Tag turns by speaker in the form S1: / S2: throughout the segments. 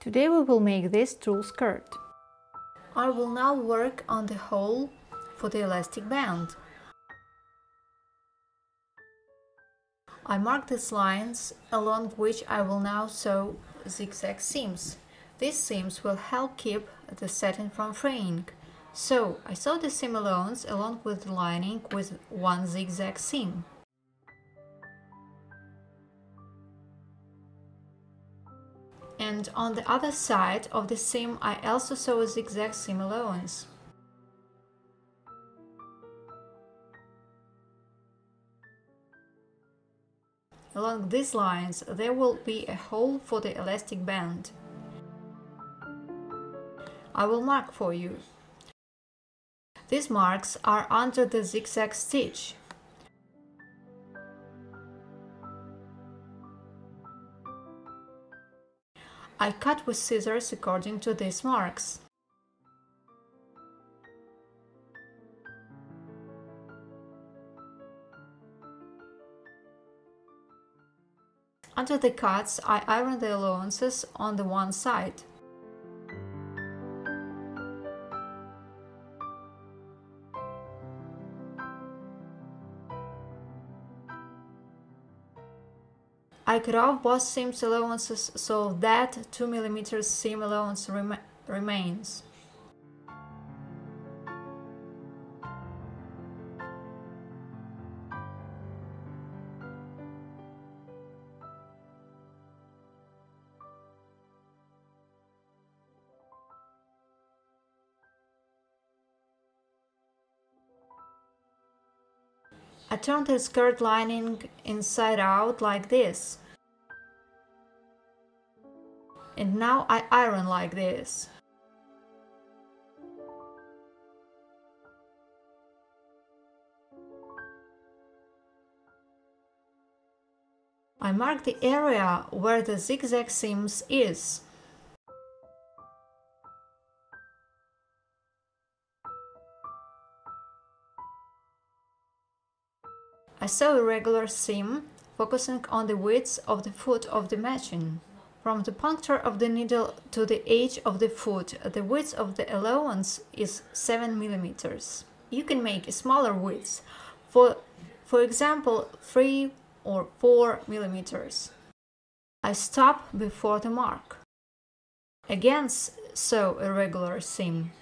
S1: Today we will make this tulle skirt.
S2: I will now work on the hole for the elastic band. I mark these lines along which I will now sew zigzag seams. These seams will help keep the satin from fraying. So I sew the seam allowance along with the lining with one zigzag seam. And on the other side of the seam I also sew a zigzag seam allowance. Along these lines there will be a hole for the elastic band. I will mark for you. These marks are under the zigzag stitch. I cut with scissors according to these marks. Under the cuts, I iron the allowances on the one side. I cut off both seam allowances so that 2 mm seam allowance rem remains. I turn the skirt lining inside out like this. And now I iron like this. I mark the area where the zigzag seams is. I sew a regular seam, focusing on the width of the foot of the machine. From the puncture of the needle to the edge of the foot, the width of the allowance is 7 millimeters. You can make a smaller width, for, for example 3 or 4 millimeters. I stop before the mark. Again sew a regular seam.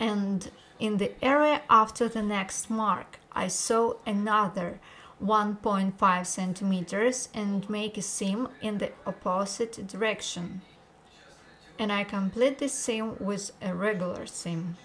S2: And in the area after the next mark I sew another 1.5 centimeters and make a seam in the opposite direction and I complete this seam with a regular seam.